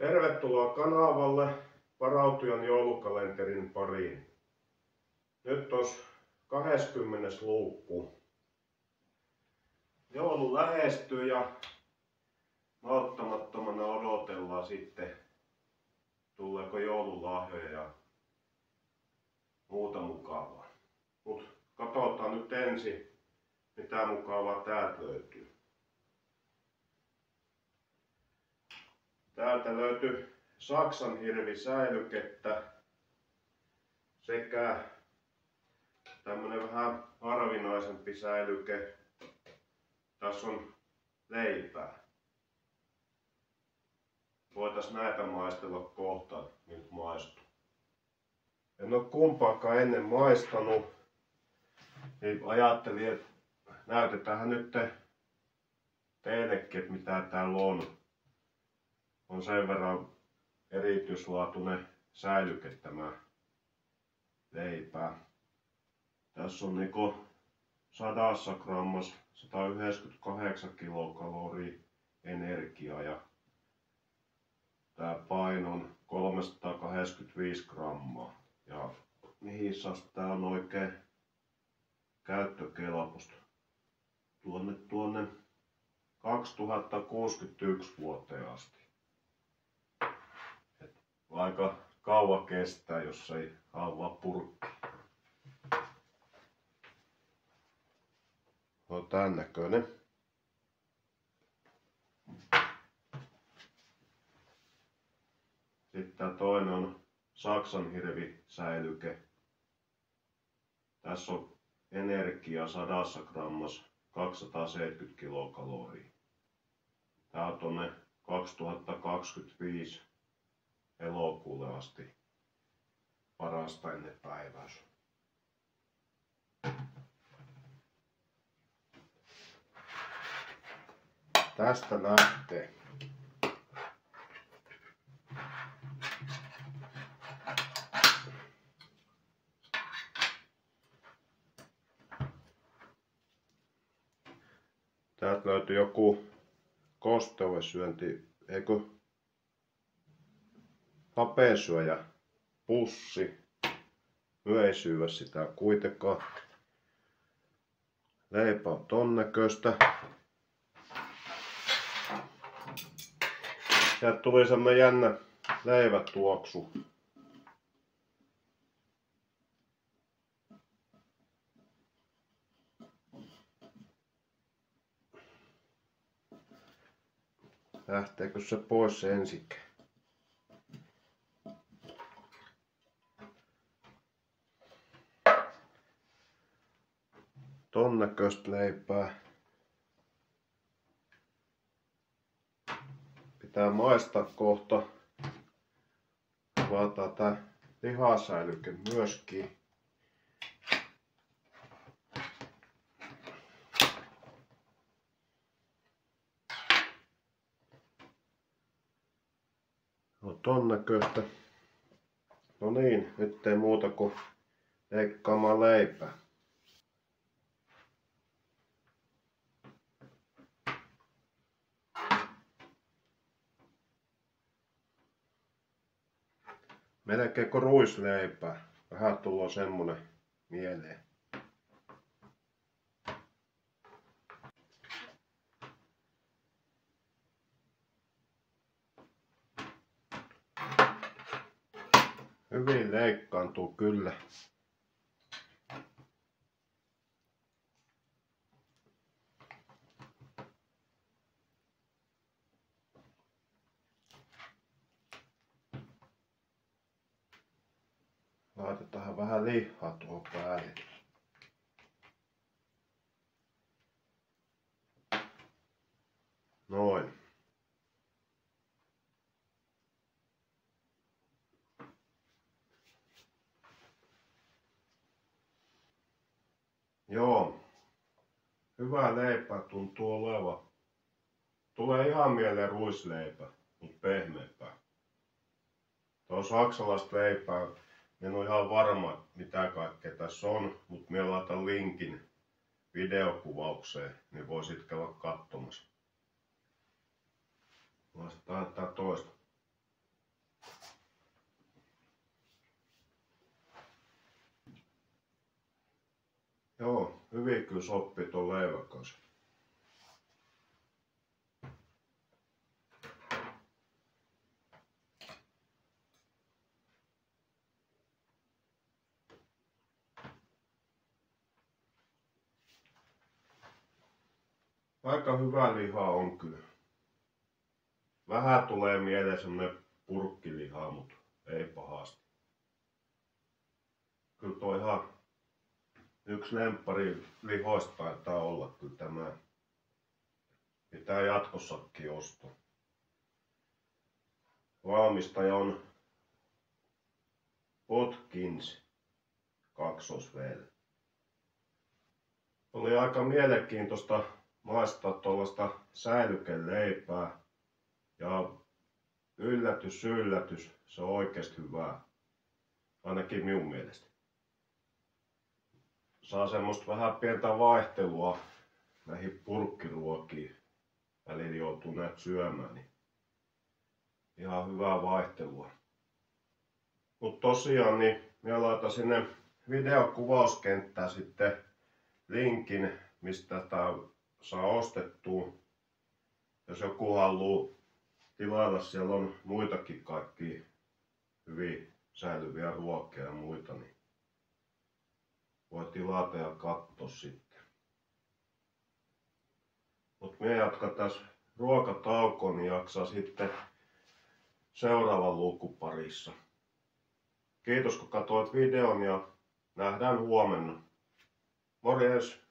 Tervetuloa kanavalle varautujan joulukalenterin pariin. Nyt on 20. luukku. Joulu lähestyy ja malttamattomana odotellaan sitten tuleeko joululahjoja ja muuta mukavaa. Mut katsotaan nyt ensin mitä mukavaa täältä löytyy. Täältä löytyy Saksan hirvisäilykettä sekä tämmönen vähän harvinaisempi säilyke. Tässä on leipää. Voitais näitä maistella kohta, miltä maistuu. En oo kumpaakaan ennen maistanut, niin ajattelin, että näytetään nyt teillekin, mitä täällä on on sen verran erityislaatuinen säilyke tämä leipää. Tässä on niinku sadassa grammassa 198 kilokaloria energiaa ja tämä paino on 385 grammaa. Ja mihin tää on oikein käyttökelpoista. Tuonne tuonne 2061 vuoteen asti aika kauan kestää, jos ei avaa purkki. On tämän näköinen. Sitten tämä toinen on Saksan hirvisäilyke. Tässä on energia sadassa grammassa 270 kilokaloria. Tää on tuonne 2025 elokuulle asti parasta ennen päiväys. Tästä lähtee. Täältä löytyy joku kosteudesyönti, eikö hapesyöjä pussi. Myö ei syyä sitä kuitenkaan. Leipä on ton näköistä. Ja tuli semmonen jännä leivätuoksu. Lähteekö se pois ensikään? Ton näköistä leipää. Pitää maistaa kohta. Vaataa tää lihasäilyke myöskin. No ton näköistä. No niin, nyt ei muuta kuin leikkaamaan leipää. Melkein kuin ruisleipää. Vähän tullut semmonen mieleen. Hyvin leikkaantuu kyllä. Laitetaan vähän lihaa tuohon päälle. Noin. Joo. Hyvää leipää tuntuu oleva. Tulee ihan mieleen ruisleipä, mutta pehmeämpää. Tuo saksalaista leipää en ole ihan varma, mitä kaikkea tässä on, mutta minä laitan linkin videokuvaukseen, niin voisit käydä katsomassa. Laitetaan tämä toista. Joo, hyvin kyllä sopii tuon leivän. Aika hyvä liha on kyllä. Vähän tulee mieleen semmonen purkkiliha, mutta ei pahasti. Kyllä toi ihan yksi lemppari lihoista taitaa olla kyllä tämä. Pitää jatkossakin ostaa. Valmistaja on Potkins kaksosvel. Oli aika mielenkiintoista maistaa tuollaista säilykeleipää. Ja yllätys, yllätys, se on oikeasti hyvää. Ainakin minun mielestä. Saa semmoista vähän pientä vaihtelua näihin purkkiruokiin. Välillä joutuu näitä syömään, niin ihan hyvää vaihtelua. Mutta tosiaan, niin minä laitan sinne videokuvauskenttään sitten linkin, mistä tämä saa ostettua. Jos joku haluaa tilailla, siellä on muitakin kaikki hyvin säilyviä ruokia ja muita, niin voi tilata ja katsoa sitten. Mutta me jatkan tässä ruokataukon niin jaksaa sitten seuraavan luukun parissa. Kiitos kun katsoit videon ja nähdään huomenna. Morjes!